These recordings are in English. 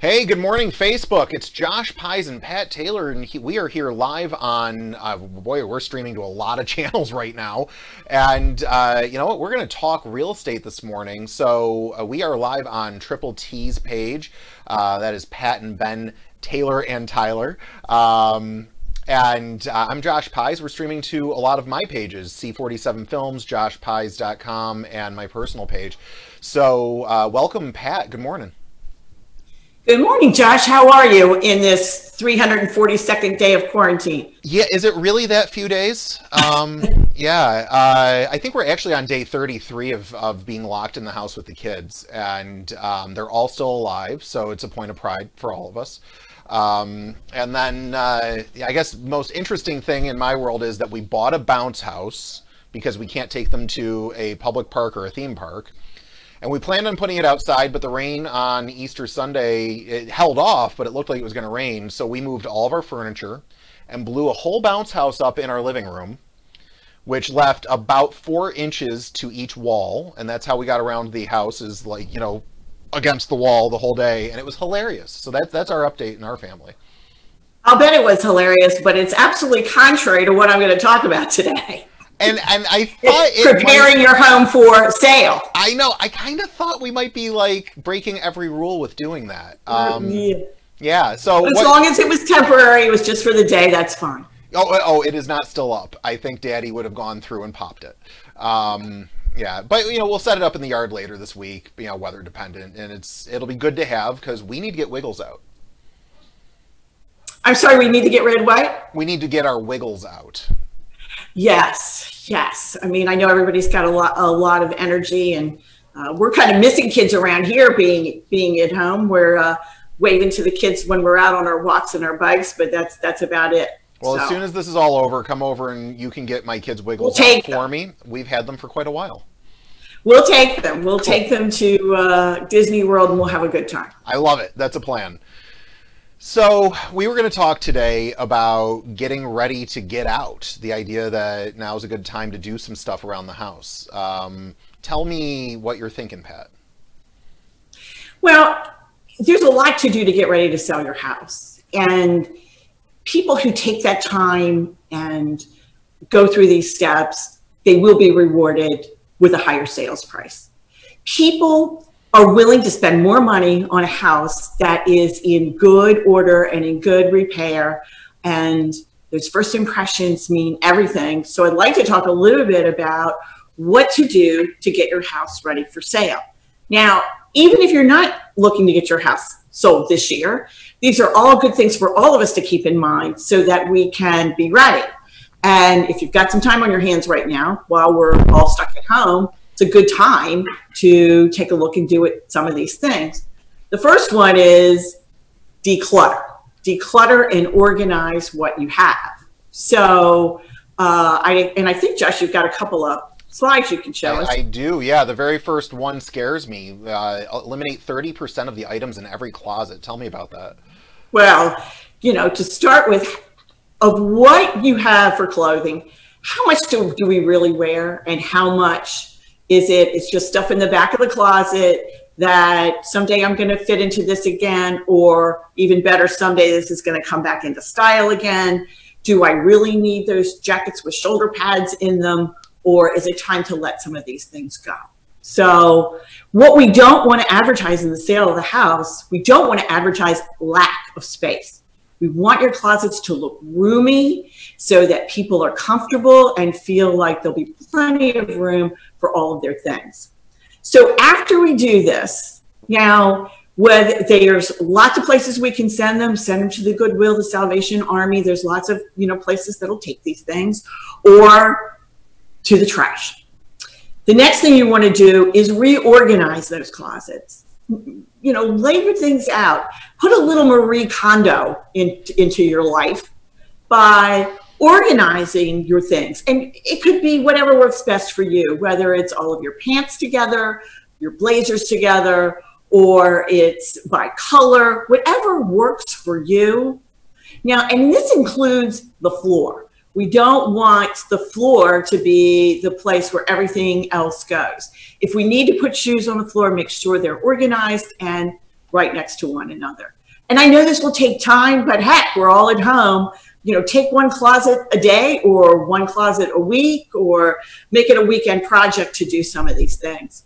Hey, good morning, Facebook. It's Josh Pies and Pat Taylor, and he, we are here live on. Uh, boy, we're streaming to a lot of channels right now, and uh, you know what? We're going to talk real estate this morning. So uh, we are live on Triple T's page. Uh, that is Pat and Ben Taylor and Tyler. Um, and uh, I'm Josh Pies. We're streaming to a lot of my pages C47 Films, joshpies.com, and my personal page. So, uh, welcome, Pat. Good morning. Good morning, Josh. How are you in this 342nd day of quarantine? Yeah, is it really that few days? Um, yeah, uh, I think we're actually on day 33 of, of being locked in the house with the kids, and um, they're all still alive, so it's a point of pride for all of us. Um, and then uh, I guess most interesting thing in my world is that we bought a bounce house because we can't take them to a public park or a theme park. And we planned on putting it outside, but the rain on Easter Sunday it held off, but it looked like it was going to rain. So we moved all of our furniture and blew a whole bounce house up in our living room, which left about four inches to each wall. And that's how we got around the house is like, you know, against the wall the whole day. And it was hilarious. So that, that's our update in our family. I'll bet it was hilarious, but it's absolutely contrary to what I'm going to talk about today and and I thought preparing might, your home for sale. I know. I kind of thought we might be like breaking every rule with doing that. Um, yeah. yeah. So as what, long as it was temporary, it was just for the day. That's fine. Oh, oh, it is not still up. I think Daddy would have gone through and popped it. Um, yeah, but you know we'll set it up in the yard later this week. You know, weather dependent, and it's it'll be good to have because we need to get Wiggles out. I'm sorry, we need to get rid of what? We need to get our Wiggles out. Yes, yes. I mean, I know everybody's got a lot, a lot of energy, and uh, we're kind of missing kids around here being being at home. We're uh, waving to the kids when we're out on our walks and our bikes, but that's that's about it. Well, so, as soon as this is all over, come over and you can get my kids wiggles we'll for them. me. We've had them for quite a while. We'll take them. We'll cool. take them to uh, Disney World, and we'll have a good time. I love it. That's a plan. So, we were going to talk today about getting ready to get out. The idea that now is a good time to do some stuff around the house. Um, tell me what you're thinking, Pat. Well, there's a lot to do to get ready to sell your house. And people who take that time and go through these steps, they will be rewarded with a higher sales price. People are willing to spend more money on a house that is in good order and in good repair and those first impressions mean everything so i'd like to talk a little bit about what to do to get your house ready for sale now even if you're not looking to get your house sold this year these are all good things for all of us to keep in mind so that we can be ready and if you've got some time on your hands right now while we're all stuck at home it's a good time to take a look and do it, some of these things. The first one is declutter. Declutter and organize what you have. So, uh, I and I think Josh, you've got a couple of slides you can show I, us. I do, yeah. The very first one scares me. Uh, eliminate 30% of the items in every closet. Tell me about that. Well, you know, to start with, of what you have for clothing, how much do, do we really wear and how much is it it's just stuff in the back of the closet that someday I'm going to fit into this again, or even better, someday this is going to come back into style again? Do I really need those jackets with shoulder pads in them, or is it time to let some of these things go? So, what we don't want to advertise in the sale of the house, we don't want to advertise lack of space. We want your closets to look roomy so that people are comfortable and feel like there'll be plenty of room for all of their things. So after we do this, now whether there's lots of places we can send them, send them to the Goodwill, the Salvation Army. There's lots of you know places that'll take these things, or to the trash. The next thing you want to do is reorganize those closets. You know, lay your things out. Put a little Marie Kondo in, into your life by organizing your things. And it could be whatever works best for you, whether it's all of your pants together, your blazers together, or it's by color, whatever works for you. Now, and this includes the floor. We don't want the floor to be the place where everything else goes. If we need to put shoes on the floor, make sure they're organized and right next to one another. And I know this will take time, but heck, we're all at home. You know, take one closet a day or one closet a week or make it a weekend project to do some of these things.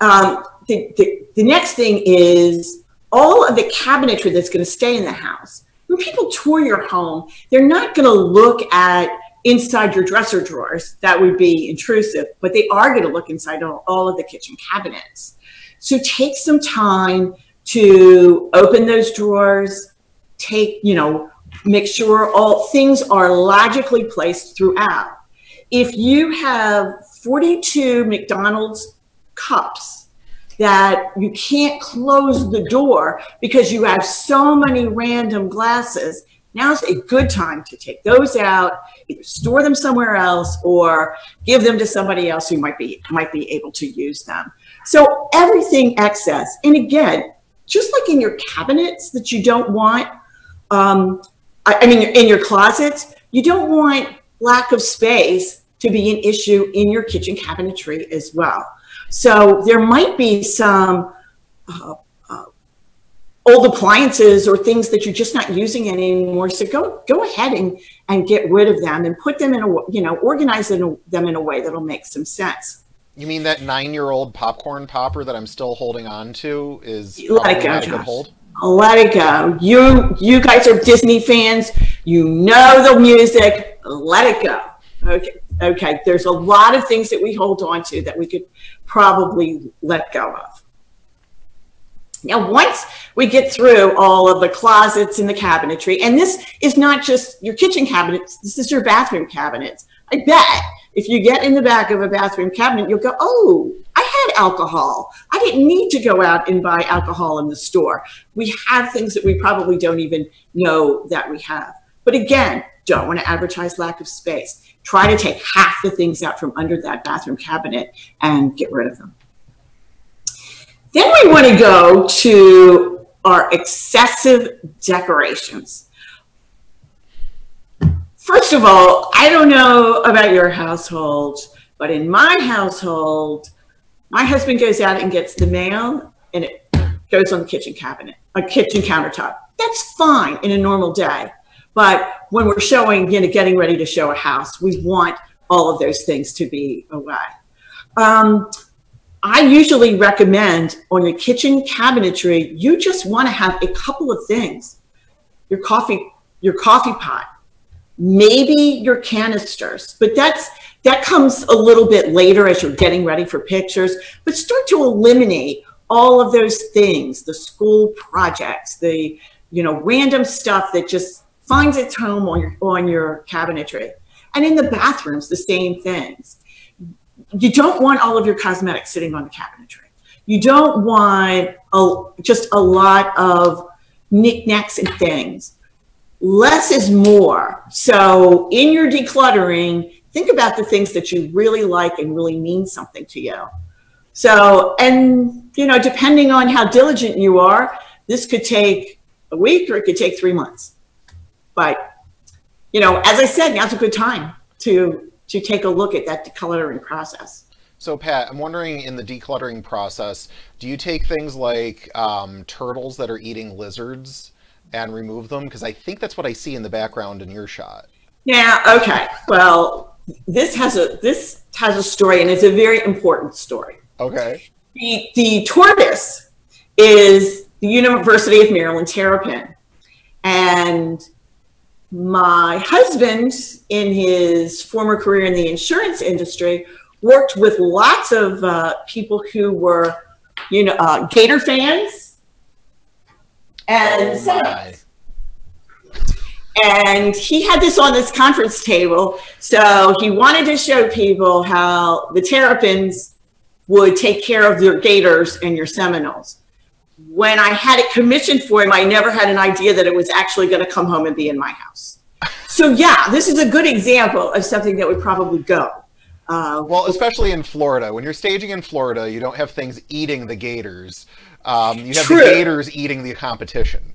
Um, the, the, the next thing is all of the cabinetry that's going to stay in the house. When people tour your home, they're not going to look at inside your dresser drawers. That would be intrusive, but they are going to look inside all, all of the kitchen cabinets. So take some time to open those drawers, take, you know, make sure all things are logically placed throughout. If you have 42 McDonald's cups that you can't close the door because you have so many random glasses, now's a good time to take those out, either store them somewhere else or give them to somebody else who might be might be able to use them. So everything excess, and again, just like in your cabinets that you don't want, um, I, I mean, in your closets, you don't want lack of space to be an issue in your kitchen cabinetry as well. So there might be some uh, uh, old appliances or things that you're just not using anymore. So go go ahead and and get rid of them and put them in a you know organize them in a way that'll make some sense. You mean that nine-year-old popcorn popper that I'm still holding on to is let it go, Josh. Hold? Let it go. You you guys are Disney fans. You know the music. Let it go. Okay. Okay. There's a lot of things that we hold on to that we could probably let go of. Now, once we get through all of the closets and the cabinetry, and this is not just your kitchen cabinets, this is your bathroom cabinets. I bet if you get in the back of a bathroom cabinet, you'll go, oh, I had alcohol. I didn't need to go out and buy alcohol in the store. We have things that we probably don't even know that we have. But again, don't want to advertise lack of space. Try to take half the things out from under that bathroom cabinet and get rid of them. Then we want to go to our excessive decorations. First of all, I don't know about your household, but in my household, my husband goes out and gets the mail and it goes on the kitchen cabinet, a kitchen countertop. That's fine in a normal day. But when we're showing, you know, getting ready to show a house, we want all of those things to be away. Um, I usually recommend on your kitchen cabinetry, you just want to have a couple of things. Your coffee, your coffee pot, maybe your canisters, but that's that comes a little bit later as you're getting ready for pictures, but start to eliminate all of those things, the school projects, the you know random stuff that just finds its home on your on your cabinetry. And in the bathrooms, the same things. You don't want all of your cosmetics sitting on the cabinetry. You don't want a, just a lot of knickknacks and things less is more. So in your decluttering, think about the things that you really like and really mean something to you. So, and you know, depending on how diligent you are, this could take a week or it could take three months. But, you know, as I said, now's a good time to to take a look at that decluttering process. So Pat, I'm wondering in the decluttering process, do you take things like um, turtles that are eating lizards and remove them? Because I think that's what I see in the background in your shot. Yeah. Okay. Well, this has a this has a story, and it's a very important story. Okay. The the tortoise is the University of Maryland terrapin, and my husband, in his former career in the insurance industry, worked with lots of uh, people who were, you know, uh, Gator fans and oh and he had this on this conference table. So he wanted to show people how the terrapins would take care of your gators and your Seminoles. When I had it commissioned for him, I never had an idea that it was actually going to come home and be in my house. So yeah, this is a good example of something that would probably go. Uh, well, especially in Florida. When you're staging in Florida, you don't have things eating the gators. Um, you have True. the gators eating the competition.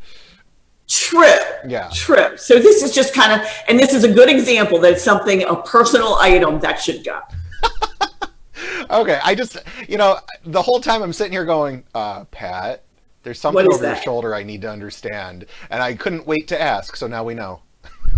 True. Yeah. True. So this is just kind of, and this is a good example that it's something, a personal item that should go. okay. I just, you know, the whole time I'm sitting here going, uh, Pat, there's something over that? your shoulder I need to understand. And I couldn't wait to ask. So now we know.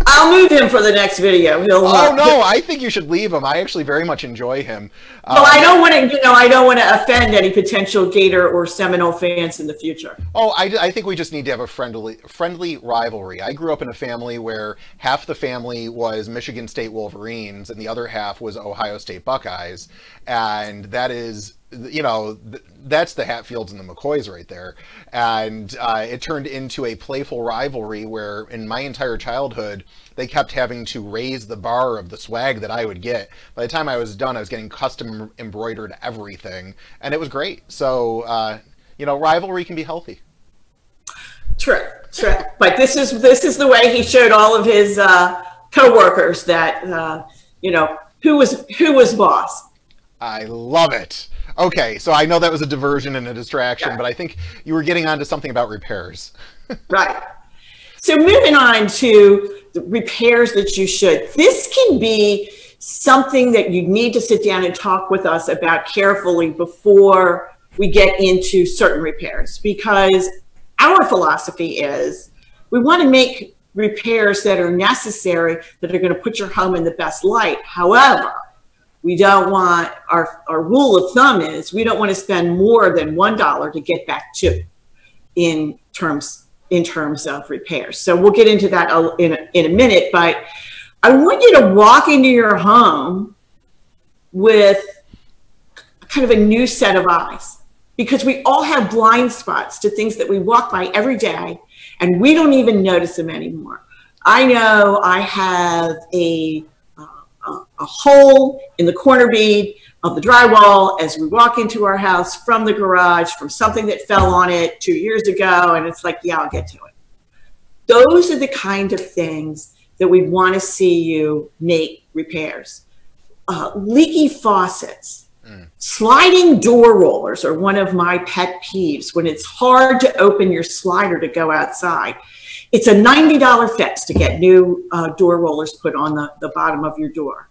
I'll move him for the next video. He'll. Oh uh, no, I think you should leave him. I actually very much enjoy him. Um, well, I don't want to, you know, I don't want to offend any potential Gator or Seminole fans in the future. Oh, I, I think we just need to have a friendly, friendly rivalry. I grew up in a family where half the family was Michigan State Wolverines and the other half was Ohio State Buckeyes, and that is you know, th- that's the Hatfields and the McCoys right there. And uh, it turned into a playful rivalry where, in my entire childhood, they kept having to raise the bar of the swag that I would get. By the time I was done, I was getting custom embroidered everything, and it was great. So, uh, you know, rivalry can be healthy. True, true. But this is this is the way he showed all of his uh, coworkers that uh, you know who was who was boss. I love it. Okay, so I know that was a diversion and a distraction, yeah. but I think you were getting onto something about repairs. right. So moving on to the repairs that you should. This can be something that you need to sit down and talk with us about carefully before we get into certain repairs because our philosophy is we want to make repairs that are necessary that are going to put your home in the best light. However, we don't want our, our rule of thumb is we don't want to spend more than one dollar to get back two in terms in terms of repairs. So we'll get into that in a, in a minute, but I want you to walk into your home with kind of a new set of eyes because we all have blind spots to things that we walk by every day and we don't even notice them anymore. I know I have a a, hole in the corner bead of the drywall as we walk into our house from the garage from something that fell on it two years ago. And it's like, yeah, I'll get to it. Those are the kind of things that we want to see you make repairs. Uh, leaky faucets, mm. sliding door rollers are one of my pet peeves when it's hard to open your slider to go outside. It's a $90 fix to get new uh, door rollers put on the, the bottom of your door.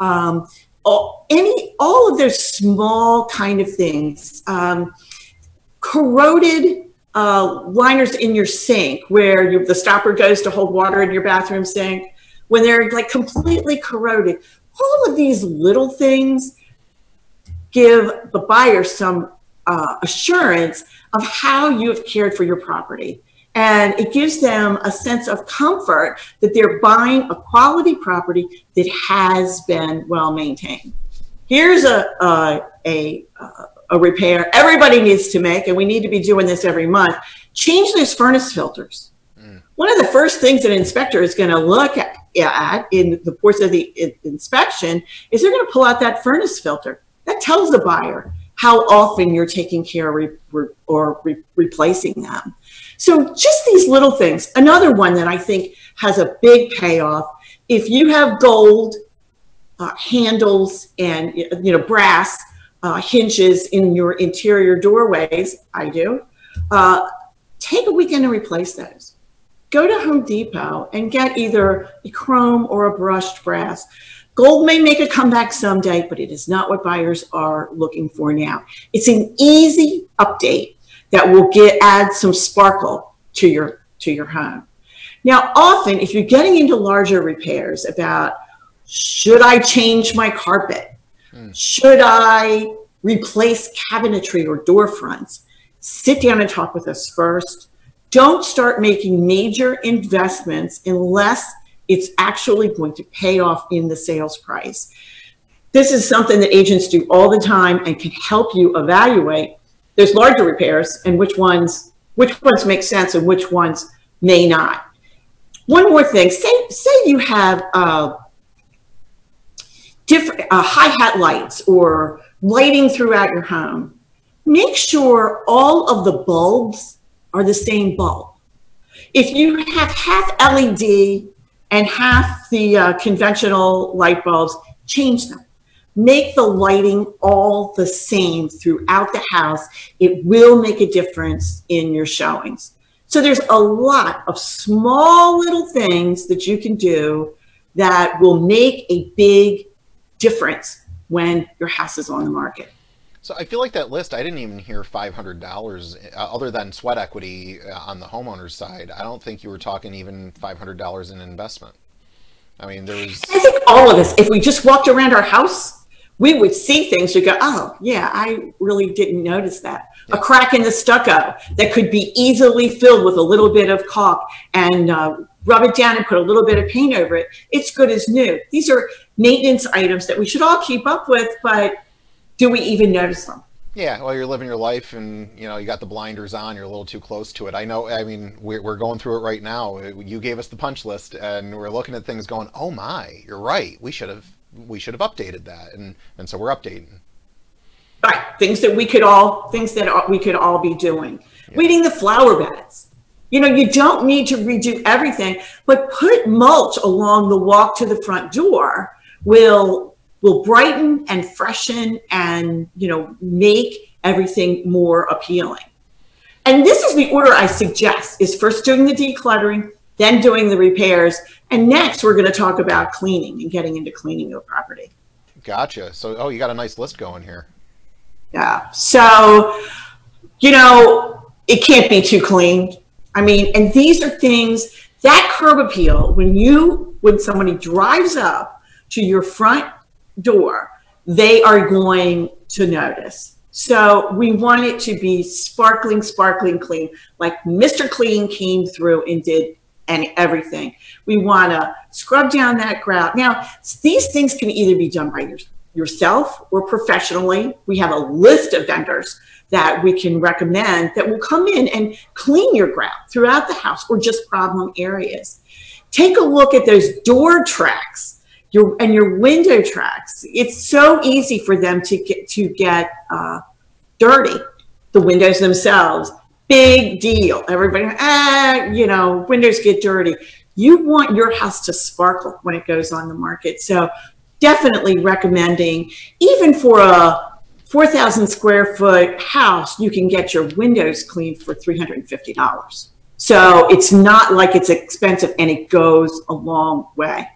Um, all, any, all of those small kind of things. Um, corroded uh, liners in your sink where you, the stopper goes to hold water in your bathroom sink, when they're like completely corroded. All of these little things give the buyer some uh, assurance of how you have cared for your property. And it gives them a sense of comfort that they're buying a quality property that has been well maintained. Here's a, a, a, a repair everybody needs to make, and we need to be doing this every month. Change those furnace filters. Mm. One of the first things an inspector is going to look at, at in the course of the inspection is they're going to pull out that furnace filter. That tells the buyer how often you're taking care re, re, or re, replacing them. So just these little things. Another one that I think has a big payoff. If you have gold uh, handles and you know brass uh, hinges in your interior doorways, I do. Uh, take a weekend and replace those. Go to Home Depot and get either a chrome or a brushed brass. Gold may make a comeback someday, but it is not what buyers are looking for now. It's an easy update that will get add some sparkle to your to your home. Now, often if you're getting into larger repairs about should I change my carpet? Hmm. Should I replace cabinetry or door fronts? Sit down and talk with us first. Don't start making major investments unless it's actually going to pay off in the sales price. This is something that agents do all the time and can help you evaluate there's larger repairs and which ones which ones make sense and which ones may not. One more thing, say say you have uh, different uh, hi hat lights or lighting throughout your home. Make sure all of the bulbs are the same bulb. If you have half LED and half the uh, conventional light bulbs, change them make the lighting all the same throughout the house. It will make a difference in your showings. So there's a lot of small little things that you can do that will make a big difference when your house is on the market. So I feel like that list, I didn't even hear $500 uh, other than sweat equity uh, on the homeowner's side. I don't think you were talking even $500 in investment. I mean, there was. I think all of us, if we just walked around our house, we would see things. We go, oh, yeah, I really didn't notice that a crack in the stucco that could be easily filled with a little bit of caulk and uh, rub it down and put a little bit of paint over it. It's good as new. These are maintenance items that we should all keep up with, but do we even notice them? Yeah, well, you're living your life, and you know you got the blinders on. You're a little too close to it. I know. I mean, we're we're going through it right now. You gave us the punch list, and we're looking at things, going, "Oh my, you're right. We should have we should have updated that," and and so we're updating. Right, things that we could all things that we could all be doing. Yeah. Weeding the flower beds. You know, you don't need to redo everything, but put mulch along the walk to the front door will will brighten and freshen and you know make everything more appealing and this is the order i suggest is first doing the decluttering then doing the repairs. And next we're going to talk about cleaning and getting into cleaning your property. Gotcha. So oh you got a nice list going here. Yeah. So you know it can't be too clean. I mean and these are things that curb appeal when you when somebody drives up to your front door, they are going to notice. So we want it to be sparkling, sparkling clean, like Mr. Clean came through and did and everything. We want to scrub down that grout. Now, these things can either be done by your, yourself or professionally. We have a list of vendors that we can recommend that will come in and clean your grout throughout the house or just problem areas. Take a look at those door tracks your and your window tracks. It's so easy for them to get to get uh, dirty. The windows themselves, big deal. Everybody, ah, you know, windows get dirty. You want your house to sparkle when it goes on the market. So definitely recommending, even for a 4,000 square foot house, you can get your windows cleaned for $350. So it's not like it's expensive and it goes a long way.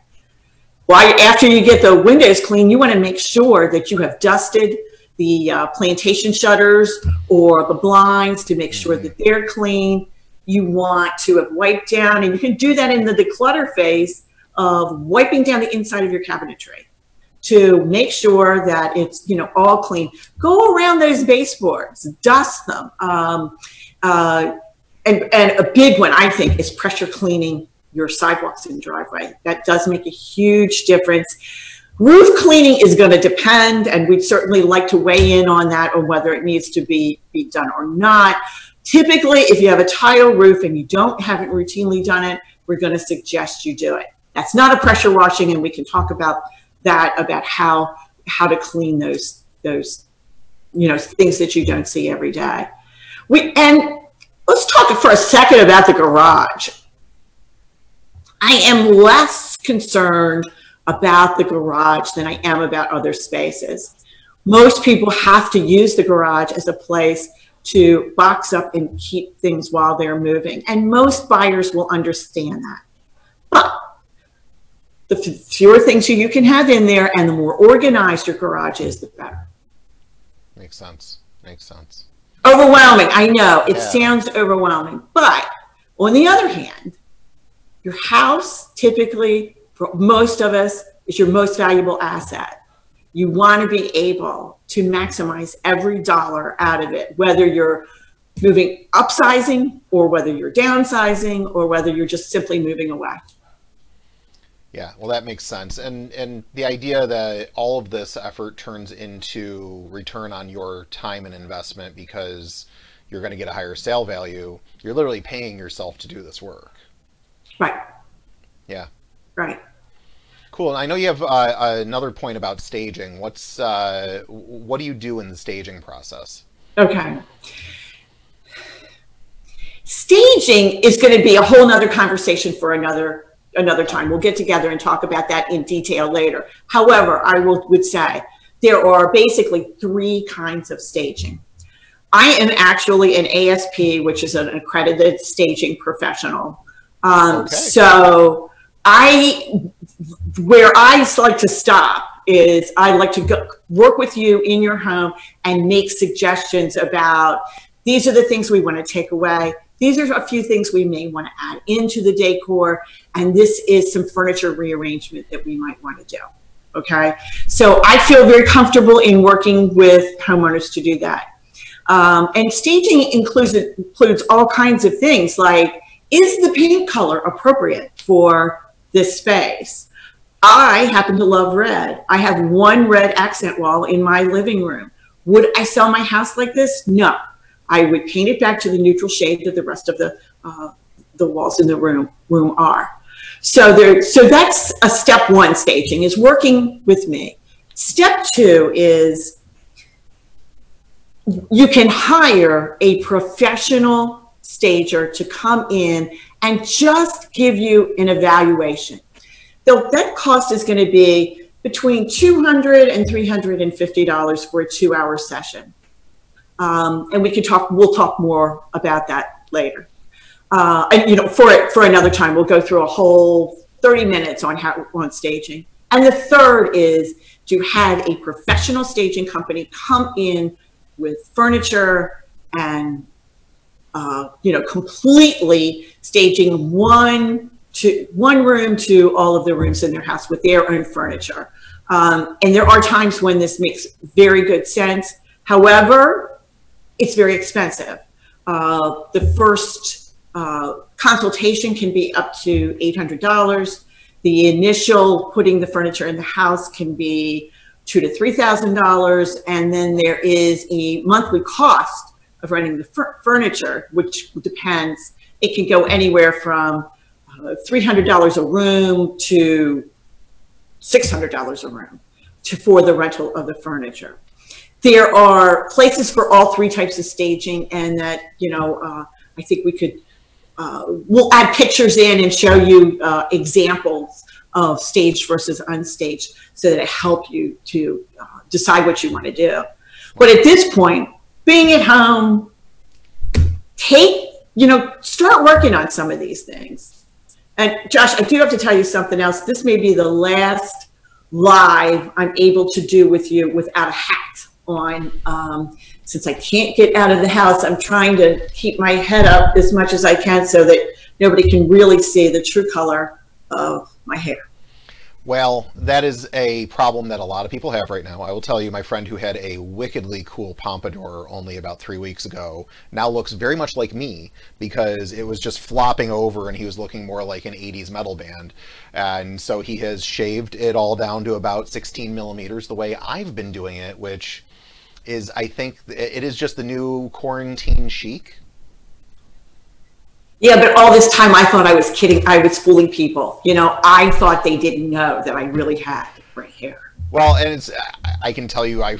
Why, after you get the windows clean, you want to make sure that you have dusted the uh, plantation shutters or the blinds to make sure that they're clean. You want to have wiped down, and you can do that in the declutter phase of wiping down the inside of your cabinetry to make sure that it's you know all clean. Go around those baseboards, dust them. Um, uh, and, and a big one, I think, is pressure cleaning your sidewalks and driveway. That does make a huge difference. Roof cleaning is going to depend, and we'd certainly like to weigh in on that or whether it needs to be, be done or not. Typically, if you have a tile roof and you don't haven't routinely done it, we're going to suggest you do it. That's not a pressure washing, and we can talk about that about how how to clean those those you know things that you don't see every day. We and let's talk for a second about the garage. I am less concerned about the garage than I am about other spaces. Most people have to use the garage as a place to box up and keep things while they're moving. And most buyers will understand that. But the fewer things you can have in there and the more organized your garage is, the better. Makes sense. Makes sense. Overwhelming. I know it yeah. sounds overwhelming. But on the other hand, your house, typically, for most of us, is your most valuable asset. You want to be able to maximize every dollar out of it, whether you're moving upsizing or whether you're downsizing or whether you're just simply moving away. Yeah, well, that makes sense, and and the idea that all of this effort turns into return on your time and investment because you're going to get a higher sale value. You're literally paying yourself to do this work. Right. Yeah. Right. Cool. And I know you have uh, another point about staging. What's uh, what do you do in the staging process? Okay. Staging is going to be a whole nother conversation for another another time. We'll get together and talk about that in detail later. However, I will, would say there are basically three kinds of staging. I am actually an ASP, which is an accredited staging professional. Um, okay. So I, where I like to stop is I like to go, work with you in your home and make suggestions about these are the things we want to take away. These are a few things we may want to add into the decor. And this is some furniture rearrangement that we might want to do. Okay. So I feel very comfortable in working with homeowners to do that. Um, and staging includes, includes all kinds of things like, is the paint color appropriate for this space? I happen to love red. I have one red accent wall in my living room. Would I sell my house like this? No. I would paint it back to the neutral shade that the rest of the uh, the walls in the room room are. So there, so that's a step one staging is working with me. Step two is you can hire a professional stager to come in and just give you an evaluation. Though that cost is going to be between $200 and $350 for a two hour session. Um, and we can talk, we'll talk more about that later. Uh, and you know, for it, for another time, we'll go through a whole 30 minutes on how, on staging. And the third is to have a professional staging company come in with furniture and uh, you know completely staging one to one room to all of the rooms in their house with their own furniture. Um, and there are times when this makes very good sense. However, it's very expensive. Uh, the first uh, consultation can be up to $800. The initial putting the furniture in the house can be two to three thousand dollars, and then there is a monthly cost of renting the furniture, which depends. It can go anywhere from uh, three hundred dollars a room to six hundred dollars a room to for the rental of the furniture. There are places for all three types of staging, and that you know, uh, I think we could. Uh, we'll add pictures in and show you uh, examples of staged versus unstaged so that it help you to uh, decide what you want to do. But at this point, being at home, take, you know, start working on some of these things. And Josh, I do have to tell you something else. This may be the last live I'm able to do with you without a hat on. Um, since I can't get out of the house, I'm trying to keep my head up as much as I can so that nobody can really see the true color of my hair. Well, that is a problem that a lot of people have right now. I will tell you, my friend who had a wickedly cool pompadour only about three weeks ago now looks very much like me because it was just flopping over and he was looking more like an 80s metal band. And so he has shaved it all down to about 16 millimeters the way I've been doing it, which is, I think, it is just the new quarantine chic yeah, but all this time I thought I was kidding. I was fooling people. You know, I thought they didn't know that I really had gray hair. Well, and it's I can tell you I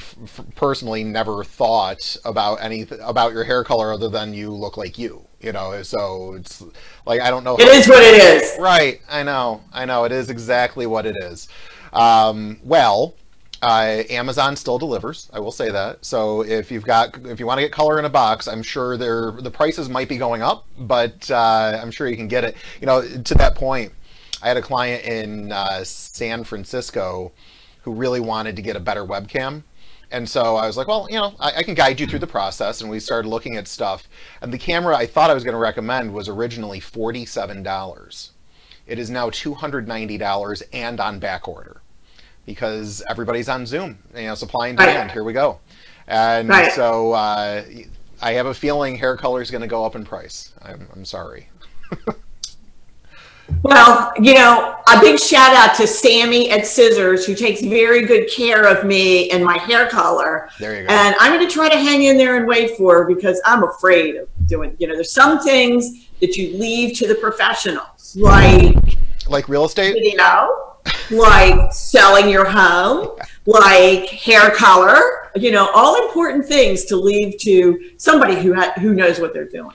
personally never thought about any about your hair color other than you look like you. You know, so it's like I don't know. It is what it is. Right. I know. I know. It is exactly what it is. Um, well, uh, Amazon still delivers. I will say that. So if you've got, if you want to get color in a box, I'm sure there the prices might be going up, but uh, I'm sure you can get it. You know, to that point, I had a client in uh, San Francisco who really wanted to get a better webcam. And so I was like, well, you know, I, I, can guide you through the process. And we started looking at stuff. And the camera I thought I was going to recommend was originally $47. It is now $290 and on back order because everybody's on Zoom. You know, supply and demand. Right. Here we go. And right. so uh, I have a feeling hair color is going to go up in price. I'm, I'm sorry. well, you know, a big shout out to Sammy at Scissors, who takes very good care of me and my hair color. There you go. And I'm going to try to hang in there and wait for her because I'm afraid of doing, you know, there's some things that you leave to the professionals, like like real estate. You know, like selling your home, like hair color, you know, all important things to leave to somebody who ha- who knows what they're doing.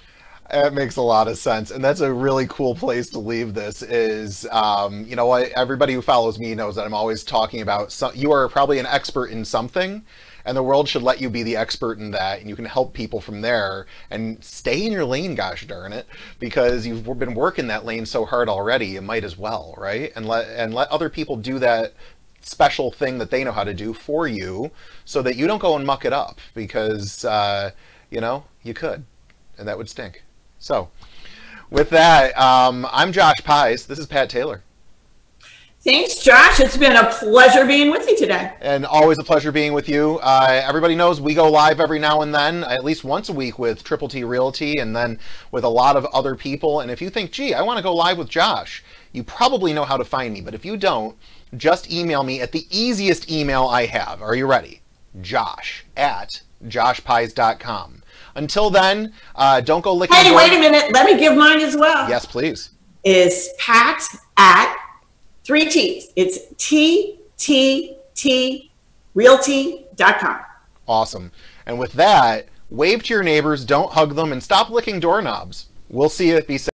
That makes a lot of sense, and that's a really cool place to leave this. Is um, you know? Everybody who follows me knows that I'm always talking about. So, you are probably an expert in something, and the world should let you be the expert in that, and you can help people from there and stay in your lane. Gosh darn it, because you've been working that lane so hard already, you might as well, right? And let and let other people do that special thing that they know how to do for you, so that you don't go and muck it up, because uh, you know you could, and that would stink. So, with that, um, I'm Josh Pies. This is Pat Taylor. Thanks, Josh. It's been a pleasure being with you today. And always a pleasure being with you. Uh, everybody knows we go live every now and then, at least once a week with Triple T Realty and then with a lot of other people. And if you think, gee, I want to go live with Josh, you probably know how to find me. But if you don't, just email me at the easiest email I have. Are you ready? Josh at joshpies.com. Until then, uh, don't go licking. Hey, wait a minute. Let me give mine as well. Yes, please. Is Pat at three T's. It's T T T Realty.com. Awesome. And with that, wave to your neighbors, don't hug them, and stop licking doorknobs. We'll see you. Be safe.